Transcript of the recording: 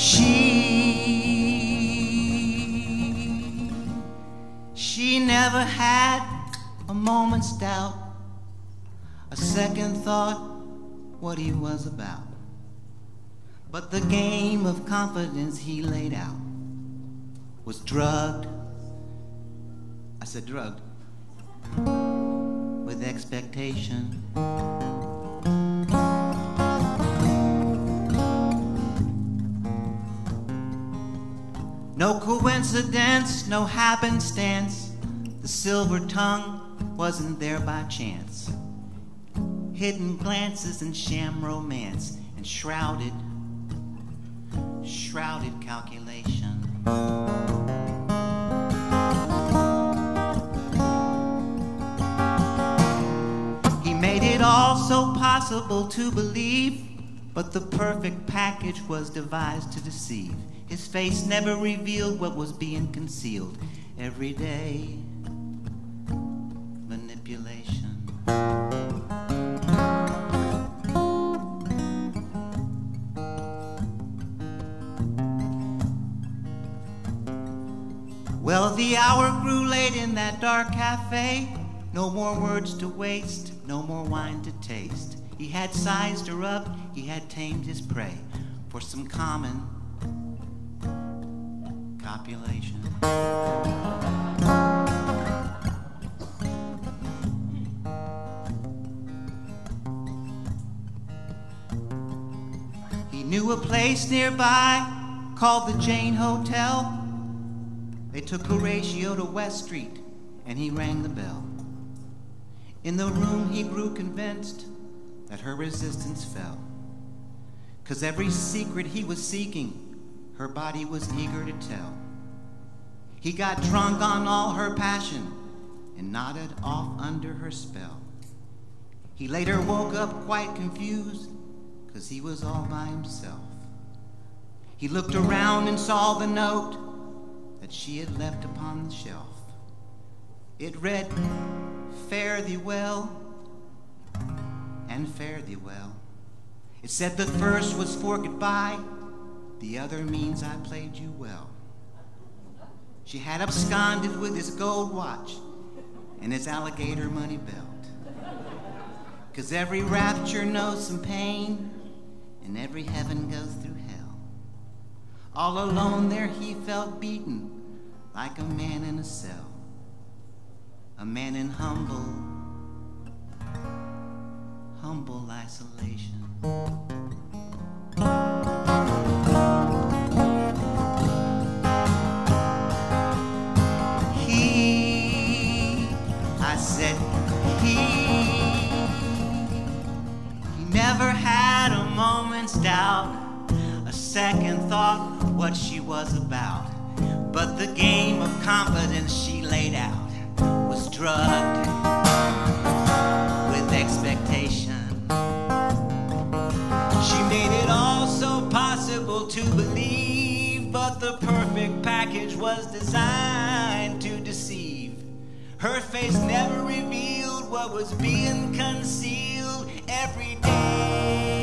She, she never had a moment's doubt, a second thought what he was about. But the game of confidence he laid out was drugged. I said drugged with expectation. No coincidence, no happenstance. The silver tongue wasn't there by chance. Hidden glances and sham romance and shrouded, shrouded calculation. He made it all so possible to believe, but the perfect package was devised to deceive. His face never revealed what was being concealed. Every day, manipulation. Well, the hour grew late in that dark cafe. No more words to waste, no more wine to taste. He had sized her up, he had tamed his prey for some common copulation. He knew a place nearby called the Jane Hotel. They took Horatio to West Street and he rang the bell. In the room, he grew convinced that her resistance fell. Cause every secret he was seeking, her body was eager to tell. He got drunk on all her passion and nodded off under her spell. He later woke up quite confused because he was all by himself. He looked around and saw the note that she had left upon the shelf. It read, Fare thee well, and fare thee well. It said the first was for goodbye, the other means I played you well. She had absconded with his gold watch and his alligator money belt. Cause every rapture knows some pain, and every heaven goes through hell. All alone there he felt beaten like a man in a cell, a man in humble, humble isolation. I said, he, he never had a moment's doubt, a second thought what she was about. But the game of confidence she laid out was drugged with expectation. She made it all so possible to believe, but the perfect package was designed to deceive. Her face never revealed what was being concealed every day.